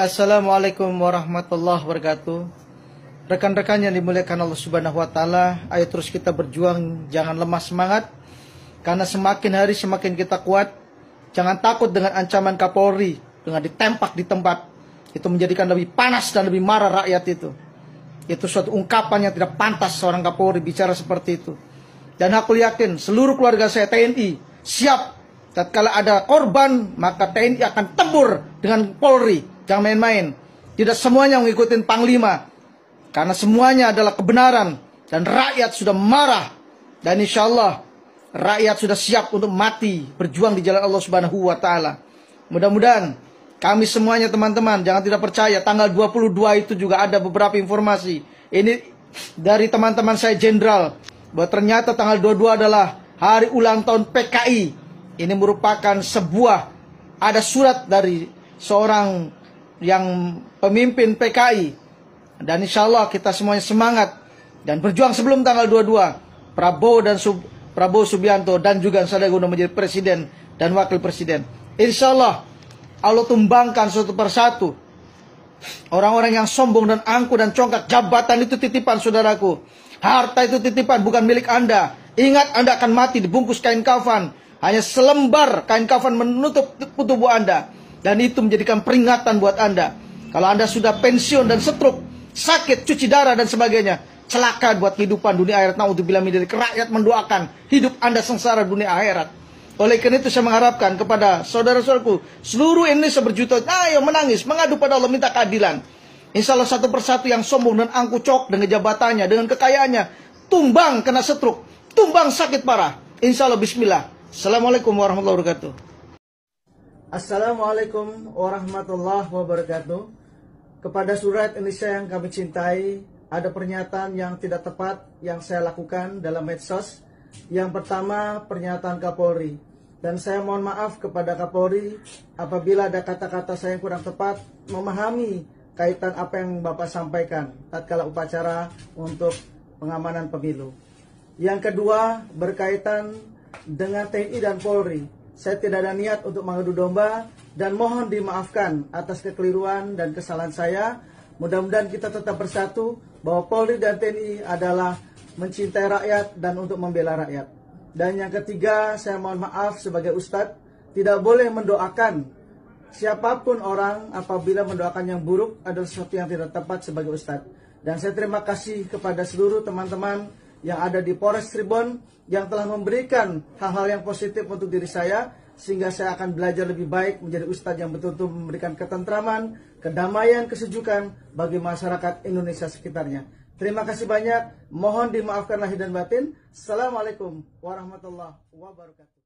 Assalamualaikum warahmatullahi wabarakatuh. Rekan-rekan yang dimuliakan Allah Subhanahu wa taala, ayo terus kita berjuang, jangan lemah semangat. Karena semakin hari semakin kita kuat. Jangan takut dengan ancaman Kapolri dengan ditempak di tempat. Itu menjadikan lebih panas dan lebih marah rakyat itu. Itu suatu ungkapan yang tidak pantas seorang Kapolri bicara seperti itu. Dan aku yakin seluruh keluarga saya TNI siap tatkala ada korban maka TNI akan tembur dengan Polri Jangan main-main. Tidak semuanya mengikuti Panglima. Karena semuanya adalah kebenaran. Dan rakyat sudah marah. Dan insya Allah rakyat sudah siap untuk mati. Berjuang di jalan Allah subhanahu wa ta'ala. Mudah-mudahan kami semuanya teman-teman jangan tidak percaya. Tanggal 22 itu juga ada beberapa informasi. Ini dari teman-teman saya jenderal. Bahwa ternyata tanggal 22 adalah hari ulang tahun PKI. Ini merupakan sebuah ada surat dari seorang yang pemimpin PKI dan insya Allah kita semuanya semangat dan berjuang sebelum tanggal 22 Prabowo dan Sub, Prabowo Subianto dan juga Sandiaga Uno menjadi presiden dan wakil presiden. Insya Allah Allah tumbangkan satu persatu orang-orang yang sombong dan angku dan congkak jabatan itu titipan saudaraku. Harta itu titipan bukan milik Anda. Ingat Anda akan mati dibungkus kain kafan. Hanya selembar kain kafan menutup tubuh Anda. Dan itu menjadikan peringatan buat Anda. Kalau Anda sudah pensiun dan setruk, sakit, cuci darah dan sebagainya, celaka buat kehidupan dunia akhirat. Naudzubillah min dari rakyat mendoakan hidup Anda sengsara dunia akhirat. Oleh karena itu saya mengharapkan kepada saudara-saudaraku seluruh Indonesia berjuta, ayo menangis, mengadu pada Allah minta keadilan. Insya Allah satu persatu yang sombong dan angku cok dengan jabatannya, dengan kekayaannya, tumbang kena setruk, tumbang sakit parah. Insya Allah Bismillah. Assalamualaikum warahmatullahi wabarakatuh. Assalamualaikum warahmatullahi wabarakatuh. Kepada surat Indonesia yang kami cintai, ada pernyataan yang tidak tepat yang saya lakukan dalam medsos. Yang pertama, pernyataan Kapolri. Dan saya mohon maaf kepada Kapolri apabila ada kata-kata saya yang kurang tepat memahami kaitan apa yang Bapak sampaikan tatkala upacara untuk pengamanan pemilu. Yang kedua, berkaitan dengan TNI dan Polri saya tidak ada niat untuk mengadu domba dan mohon dimaafkan atas kekeliruan dan kesalahan saya. Mudah-mudahan kita tetap bersatu bahwa Polri dan TNI adalah mencintai rakyat dan untuk membela rakyat. Dan yang ketiga, saya mohon maaf sebagai ustadz, tidak boleh mendoakan siapa pun orang apabila mendoakan yang buruk adalah sesuatu yang tidak tepat sebagai ustadz. Dan saya terima kasih kepada seluruh teman-teman yang ada di Polres Tribun yang telah memberikan hal-hal yang positif untuk diri saya sehingga saya akan belajar lebih baik menjadi ustadz yang betul-betul memberikan ketentraman, kedamaian, kesejukan bagi masyarakat Indonesia sekitarnya. Terima kasih banyak. Mohon dimaafkan lahir dan batin. Assalamualaikum warahmatullahi wabarakatuh.